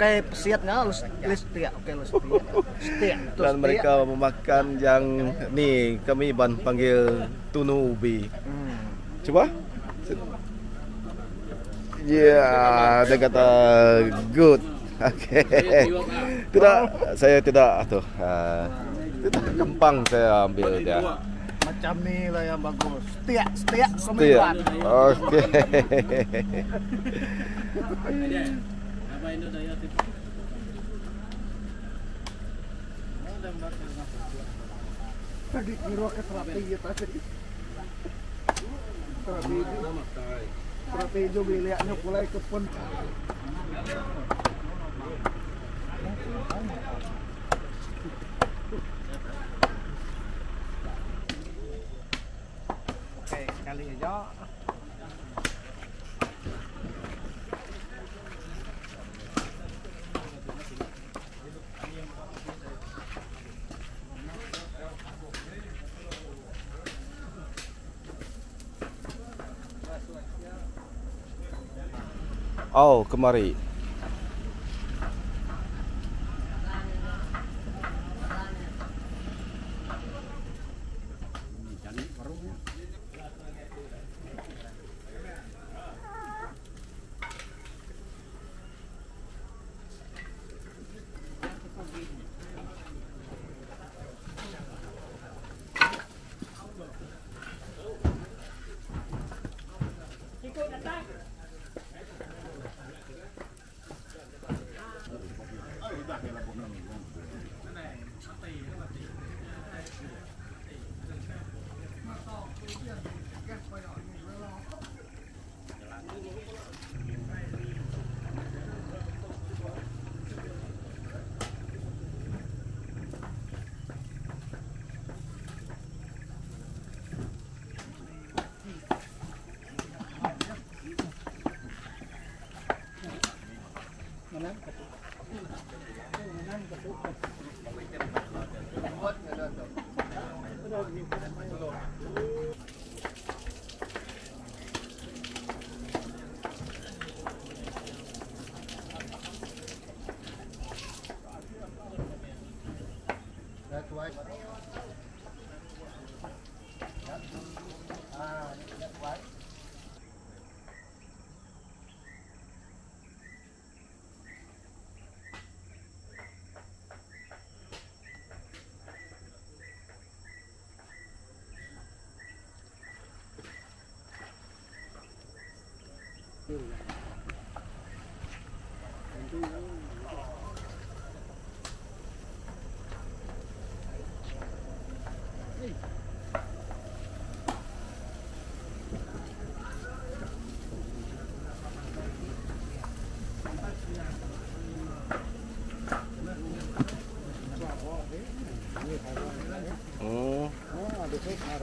kayak pesiatnya lu lu setia oke lu setia setia Dan setia. mereka memakan yang nih kami ban panggil tunu ubi. Hmm. Coba. Ya, dia kata good. Oke. Tidak, saya tidak tuh. ah, tidak gampang saya ambil dia. macam nih lah yang bagus setia setia komitmen Oke. tadi kira ke terapi gitu tadi. Terapi terapi juga lihatnya mulai ke pun. Oke, sekali aja. Oh, kemari. That's why. 哦。哦就可以看